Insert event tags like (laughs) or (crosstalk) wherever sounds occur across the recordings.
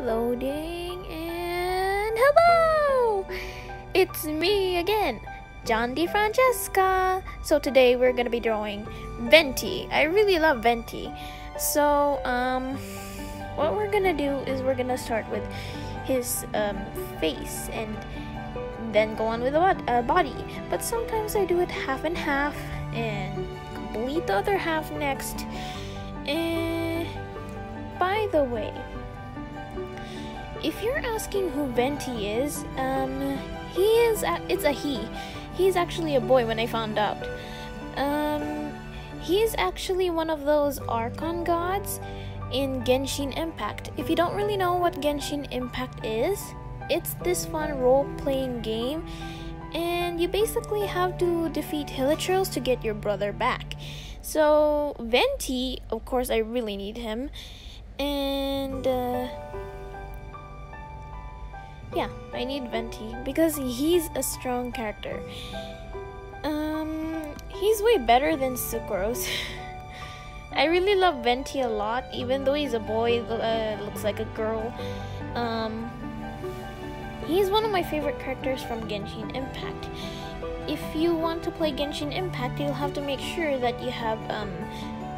Loading and hello! It's me again, John DeFrancesca. So today we're gonna be drawing Venti. I really love Venti. So um, what we're gonna do is we're gonna start with his um, face and then go on with the uh, body. But sometimes I do it half and half and complete the other half next. And by the way, if you're asking who Venti is, um, he is. A, it's a he. He's actually a boy. When I found out, um, he is actually one of those Archon gods in Genshin Impact. If you don't really know what Genshin Impact is, it's this fun role-playing game, and you basically have to defeat Hilichurls to get your brother back. So Venti, of course, I really need him, and. Uh, yeah, I need Venti because he's a strong character. Um, he's way better than Sucrose. (laughs) I really love Venti a lot, even though he's a boy, uh, looks like a girl. Um, he's one of my favorite characters from Genshin Impact. If you want to play Genshin Impact, you'll have to make sure that you have um,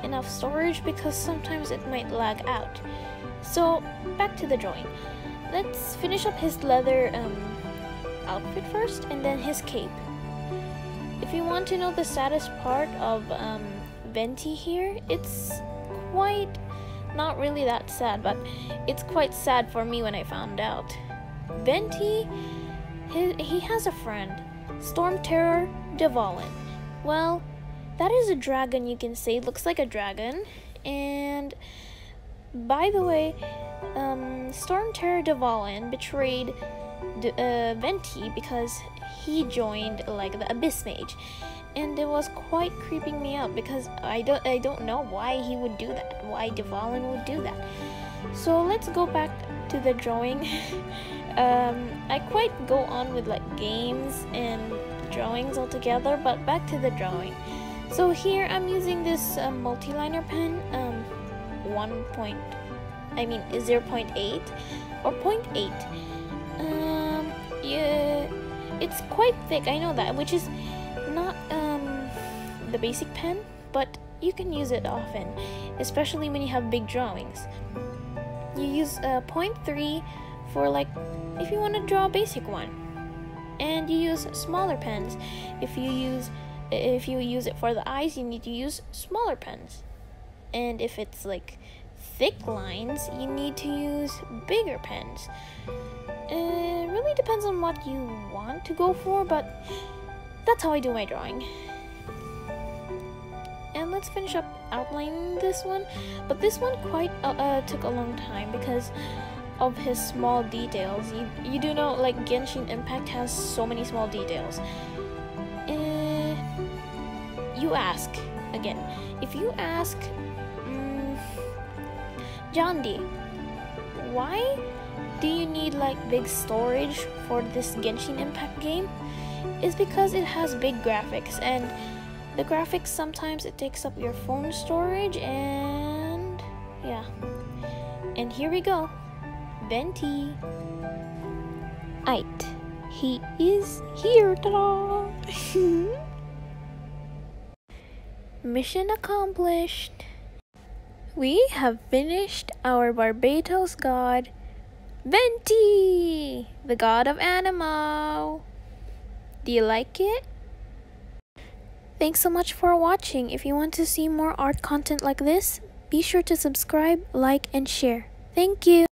enough storage because sometimes it might lag out. So, back to the drawing. Let's finish up his leather um, outfit first and then his cape. If you want to know the saddest part of um, Venti here, it's quite not really that sad, but it's quite sad for me when I found out. Venti, he, he has a friend, Storm Terror Dvalin. Well, that is a dragon you can say, looks like a dragon, and by the way, Storm Terror Dvalin betrayed D- uh, Venti because he joined like the Abyss Mage, and it was quite creeping me out because I don't I don't know why he would do that, why Dvalin would do that. So let's go back to the drawing. (laughs) um, I quite go on with like games and drawings altogether, but back to the drawing. So here I'm using this uh, multi-liner pen, um, one point I mean 0.8 or 0.8. Um, yeah, it's quite thick. I know that, which is not um the basic pen, but you can use it often, especially when you have big drawings. You use uh, 0.3 for like if you want to draw a basic one, and you use smaller pens. If you use if you use it for the eyes, you need to use smaller pens. And if it's like thick lines, you need to use bigger pens. It really depends on what you want to go for, but that's how I do my drawing. And let's finish up outlining this one. But this one quite uh, uh, took a long time because of his small details. You, you do know, like, Genshin Impact has so many small details. Uh, you ask, again, if you ask D, why do you need like big storage for this Genshin Impact game? Is because it has big graphics and the graphics sometimes it takes up your phone storage and yeah. And here we go. Venti. It. He is here. Ta-da! (laughs) Mission accomplished. We have finished our Barbatos god, Venti, the god of Anemo. Do you like it? Thanks so much for watching. If you want to see more art content like this, be sure to subscribe, like, and share. Thank you.